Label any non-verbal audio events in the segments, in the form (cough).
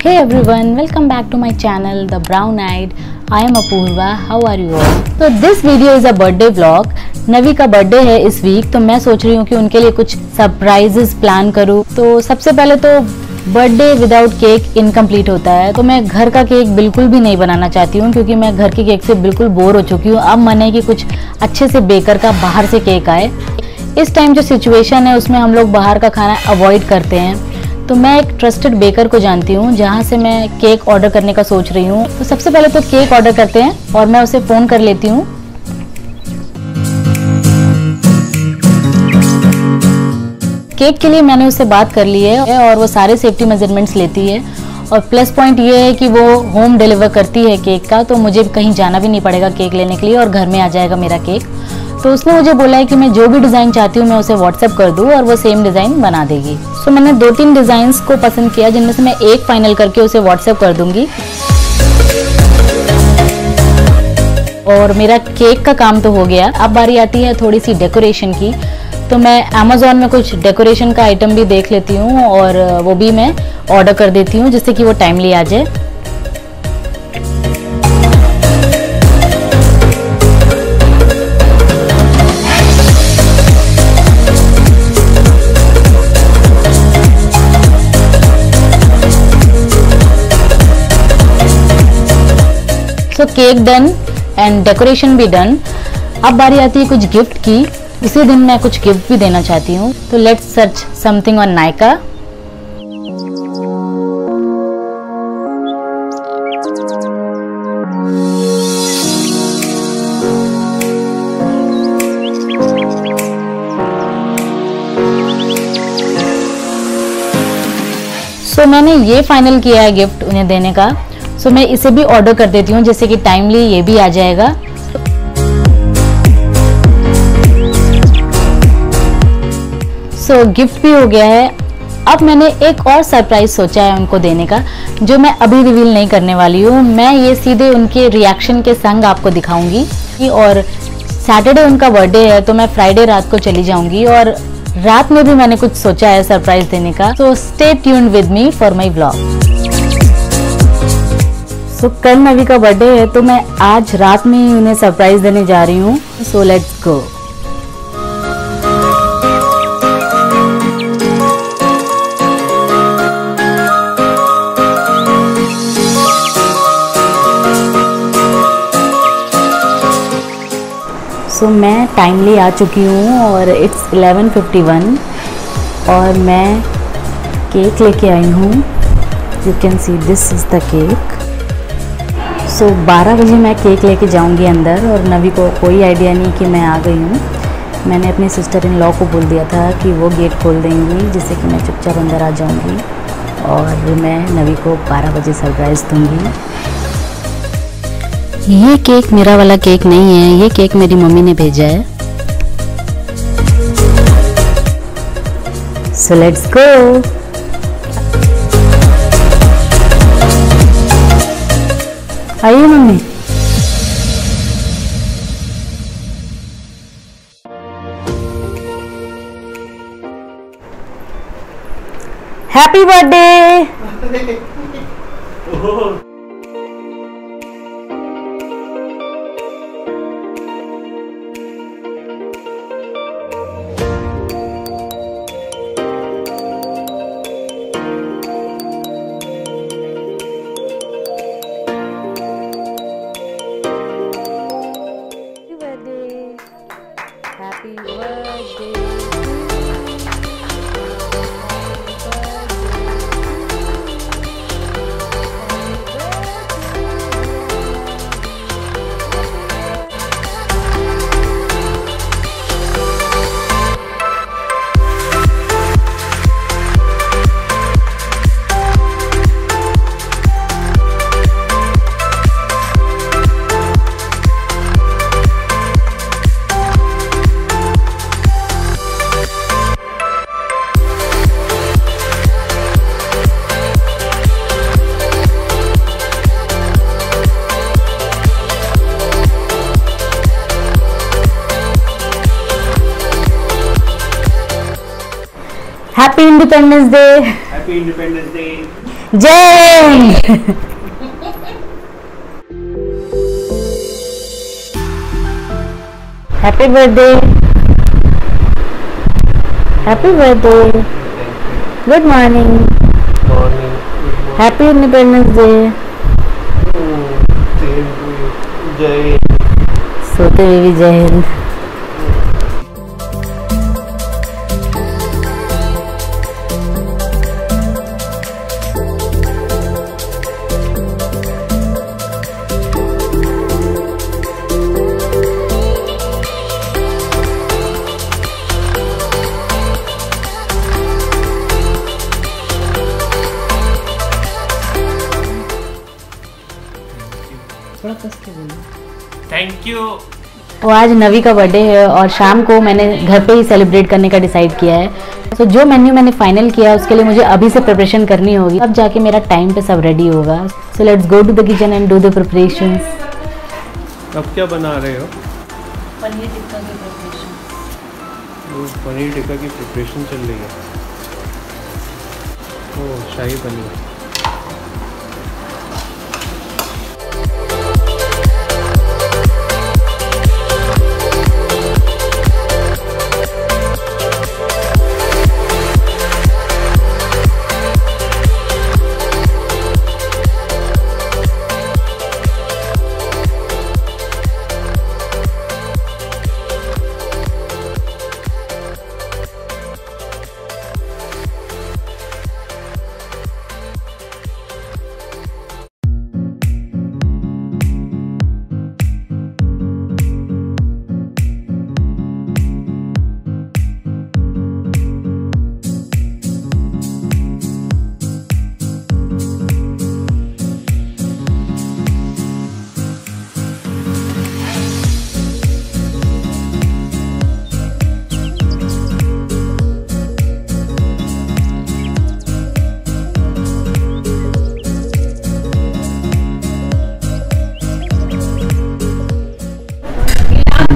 Hey everyone, welcome back to my channel, The Brown Eyed. I am Apurva. How are you all? So this video is a birthday vlog. नवी का birthday है इस week तो मैं सोच रही हूँ कि उनके लिए कुछ सरप्राइजेस प्लान करूँ तो सबसे पहले तो बर्थडे विदाउट केक इनकम्प्लीट होता है तो मैं घर का केक बिल्कुल भी नहीं बनाना चाहती हूँ क्योंकि मैं घर के केक से बिल्कुल बोर हो चुकी हूँ अब मन है कि कुछ अच्छे से बेकर का बाहर से केक आए इस टाइम जो सिचुएशन है उसमें हम लोग बाहर का खाना अवॉइड करते हैं तो मैं एक ट्रस्टेड बेकर को जानती हूँ, जहाँ से मैं केक ऑर्डर करने का सोच रही हूँ। तो सबसे पहले तो केक ऑर्डर करते हैं और मैं उसे फ़ोन कर लेती हूँ। केक के लिए मैंने उससे बात कर ली है और वो सारे सेफ्टी मेजरमेंट्स लेती है। और प्लस पॉइंट ये है कि वो होम डिलीवर करती है केक का तो मुझे कहीं जाना भी नहीं पड़ेगा केक लेने के लिए और घर में आ जाएगा मेरा केक तो उसने मुझे बोला है कि मैं जो भी डिज़ाइन चाहती हूँ मैं उसे व्हाट्सएप कर दूँ और वो सेम डिज़ाइन बना देगी। सो so, मैंने दो तीन डिज़ाइंस को पसंद किया जिनमें से मैं एक फाइनल करके उसे व्हाट्सएप कर दूँगी। और मेरा केक का काम तो हो गया। अब बारी आती है थोड़ी सी डेकोरेशन की। तो मैं अमेजोन में कुछ डेकोरेशन का आइटम भी देख लेती हूँ और वो भी मैं ऑर्डर कर देती हूँ जिससे कि वो टाइमली आ जाए। So cake done and decoration भी डन अब बारी आती है कुछ गिफ्ट की. इसी दिन मैं कुछ गिफ्ट भी देना चाहती हूँ. तो let's search something on Nykaa so मैंने ये फाइनल किया है गिफ्ट उन्हें देने का. सो मैं इसे भी ऑर्डर कर देती हूँ जैसे कि टाइमली ये भी आ जाएगा। सो so, गिफ्ट भी हो गया है। अब मैंने एक और सरप्राइज़ सोचा है उनको देने का जो मैं अभी रिवील नहीं करने वाली हूँ। मैं ये सीधे उनके रिएक्शन के संग आपको दिखाऊँगी। और सैटरडे उनका बर्थडे है तो मैं फ्राइडे रात को चली जाऊँगी। और रात में भी मैंने कुछ सोचा है सरप्राइज़ देने का। So stay tuned with me for my blog so so, कल नवी का बर्थडे है तो मैं आज रात में ही उन्हें सरप्राइज़ देने जा रही हूँ। So let's go so so, मैं टाइमली आ चुकी हूँ और इट्स 11:51 और मैं केक लेके आई हूँ। You can see this is the cake so 12 बजे मैं केक लेके जाऊँगी अंदर और नवी को कोई आइडिया नहीं कि मैं आ गई हूँ। मैंने अपनी सिस्टर इन लॉ को बोल दिया था कि वो गेट खोल देंगी, जिससे कि मैं चुपचाप अंदर आ जाऊँगी और मैं नवी को 12 बजे सरप्राइज़ दूँगी। ये केक मेरा वाला केक नहीं है, ये केक मेरी मम्मी ने भेजा है। सो लेट्स गो आइए mummy happy birthday independence day Happy Independence Day. जय Hind happy birthday happy birthday good morning happy independence day सोते हुए भी जय हिंद थैंक यू वो आज नवी का बर्थडे है और शाम को मैंने घर पे ही सेलिब्रेट करने का डिसाइड किया है। तो जो मेन्यू मैंने फाइनल किया उसके लिए मुझे अभी से प्रिपरेशन करनी होगी। अब जाके मेरा टाइम पे सब रेडी होगा। So let's go to the kitchen and do the preparations अब क्या बना रहे हो? पनीर टिक्का की प्रिपरेशन पनीर टिक्का की प्रिपरेशन चल रही है। ओ शाही पनीर।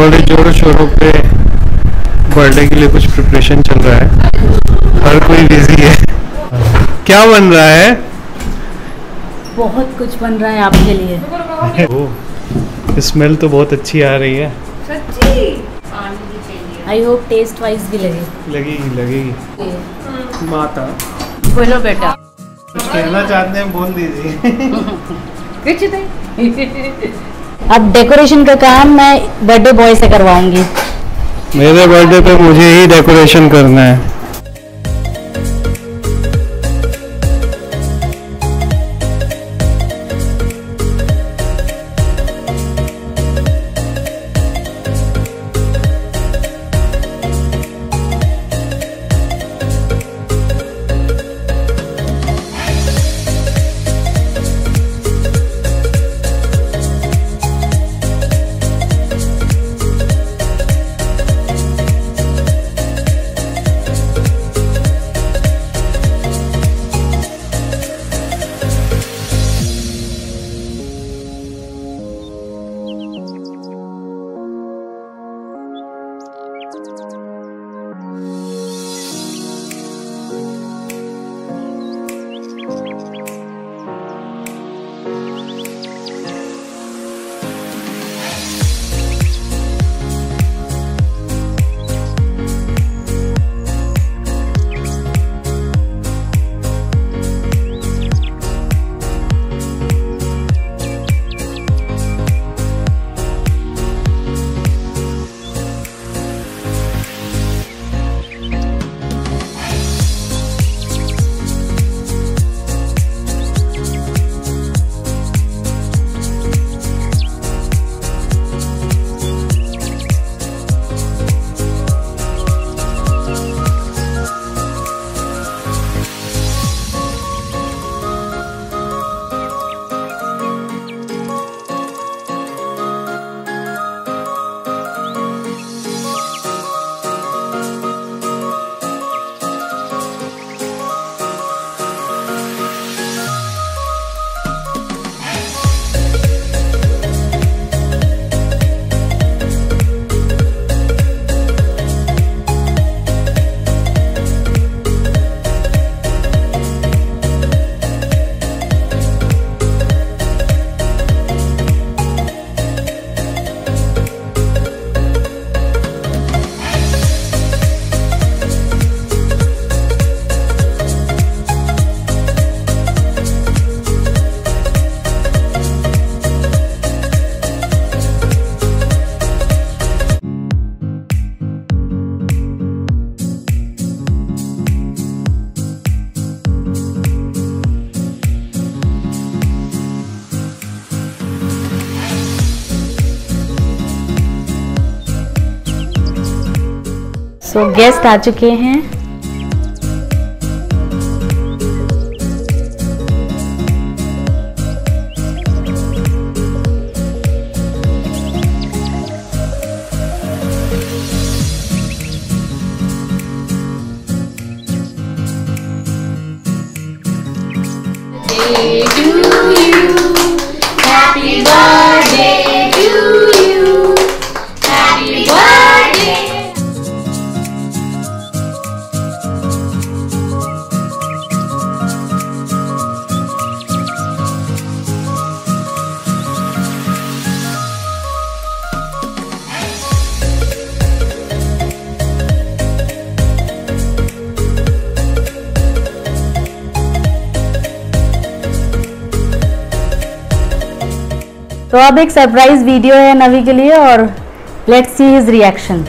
बड़े जोरों शोरों पे बर्थडे के लिए कुछ प्रिपरेशन चल रहा है। हर कोई बिज़ी है। क्या बन रहा है? बहुत कुछ बन रहा है आपके लिए। (laughs) ओ स्मेल तो बहुत अच्छी आ रही है। आई होप टेस्ट वाइज भी लगे। लगेगी लगेगी। माता। बोलो बेटा। कुछ कहना चाहते हैं बोल दीजिए। (laughs) (laughs) अब डेकोरेशन का काम मैं बर्थडे बॉय से करवाऊँगी। मेरे बर्थडे पे मुझे ही डेकोरेशन करना है। गेस्ट आ चुके हैं। तो अब एक सरप्राइज़ वीडियो है नवी के लिए और लेट्स सी हिज रिएक्शन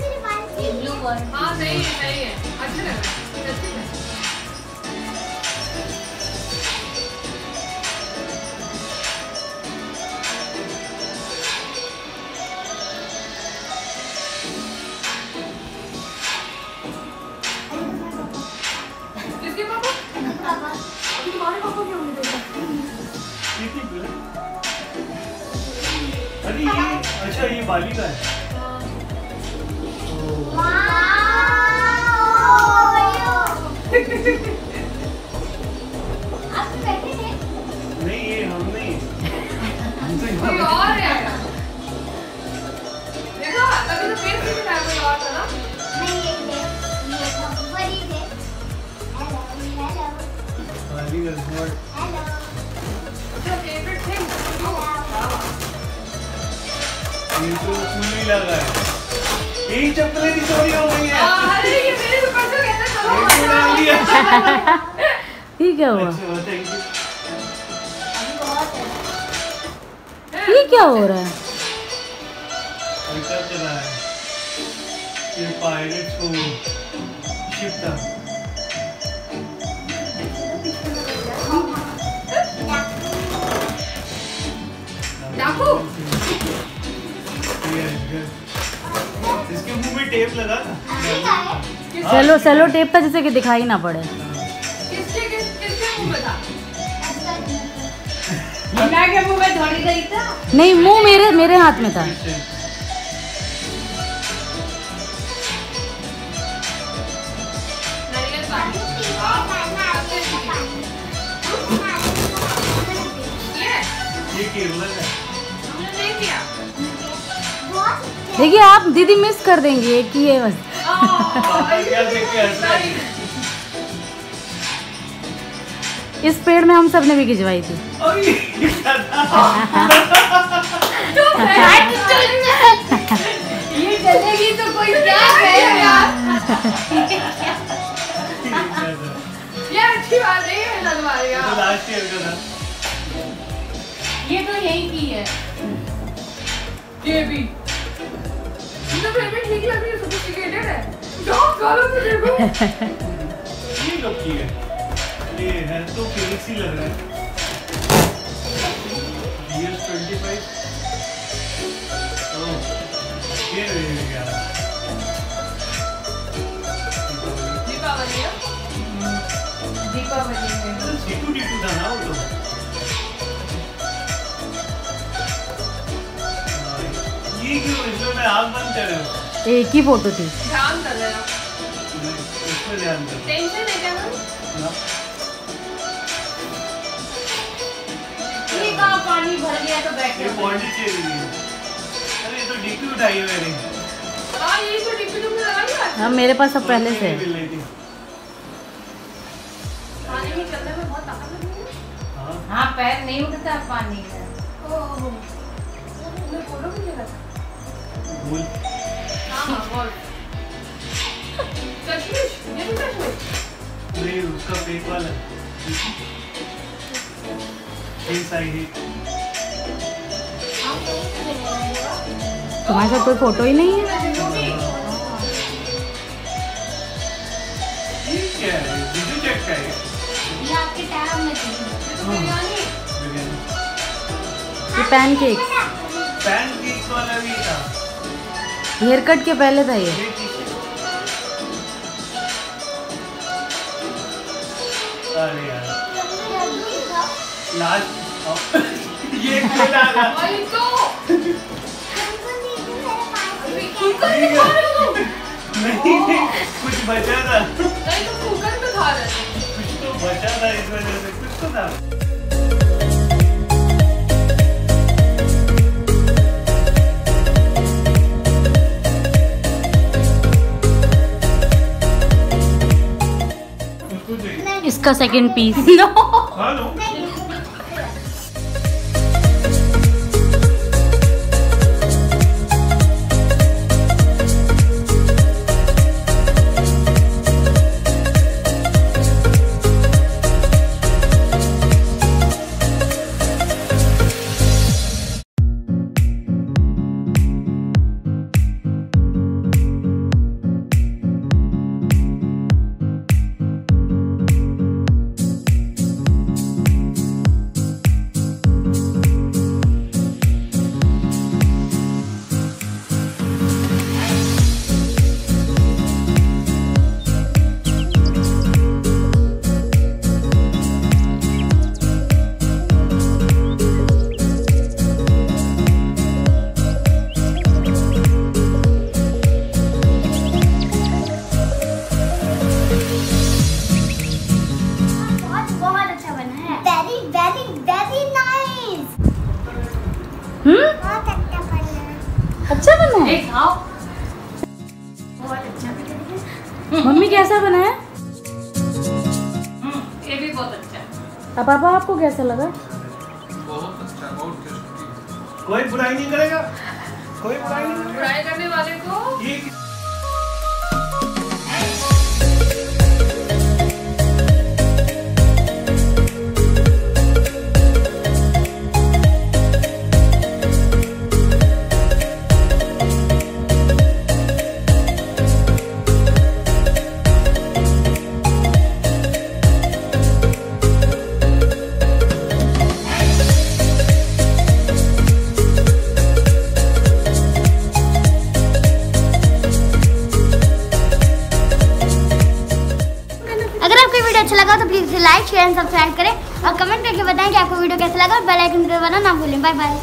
मेरे पास ये ब्लू बॉल हाँ। सही है सही है अच्छा लग रहा है। तुम्हारे पापा क्यों नहीं है। अरे ये अच्छा ये बाली का है ओ, लगा है। यही चप्पलें की चोरी हो गई है। अरे ये मेरे से परसों कहते चलो ये डाल दिया? (laughs) ये क्या हुआ? अच्छा थैंक यू बहुत है ये क्या हो रहा है? ऐसा चला है। ये पायरेट्स को है, इसके मुँह में टेप लगा है सेलो सेलो टेप था जिससे कि दिखाई ना पड़े। किसके किस किसके मुँह में था? (laughs) मीना के मुँह में थोड़ी गई था? नहीं मुँह मेरे मेरे हाथ में था। ये। ये केरला है। देखिए, आप दीदी मिस कर देंगे कि ये बस। पापा क्या देख के हंस रहे हैं? इस पेड़ में हम सबने भी खिंचवाई थी। ये तो है तो यही की है। ये भी। भी ठीक लग रही है। सोफिस्टिकेटेड है। जाओ करो तो देखो ये कब की है। ये है। तो ही। लग रहा है। BS 25 ओह, ये क्या दीपावली है। दीपा बनेंगे सीटू टीटू था ना वो तो ये क्यों इसमें मैं आग बंद कर रहा हूँ। एक ही फ़ोटो थी। ध्यान कर लेना इसमें ध्यान दो। टेंशन है क्या ना। ये कहाँ पानी भर गया तो बैठ ये बॉडी चेक है अरे ये तो डीपी उठाई है मैंने। हाँ ये तो डिप्पी तुमने लगा लिया। हाँ मेरे पास सब पहले से है। मिल रही थी पानी में चलने में बहुत ताकत लगती है। हाँ। पैर नहीं उठता पानी में ओह। तुमने फ़ोटो भी लिया था नहीं उसका वाला तुम्हारे साथ कोई फ़ोटो ही नहीं है? ये क्या है? तो पैनकेक्स वाला भी था। हेयर कट के पहले था ये। तो। कुछ बचा था। नहीं तो कुछ तो बचा था इस वजह से कुछ तो था। चाहिए इसका सेकंड पीस खा लो अच्छा है बहुत अच्छा है? मम्मी कैसा बनाया ये भी बहुत अच्छा अब पापा आपको कैसा लगा? कोई बुराई नहीं करेगा। कोई बुराई नहीं करेगा। बुराई करने वाले को लगा और बेल आइकन दबाना ना भूलें। Bye bye.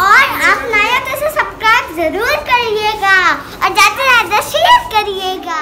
और आप नए तो इसे सब्सक्राइब ज़रूर करिएगा और जाते ज़्यादा शेयर करिएगा।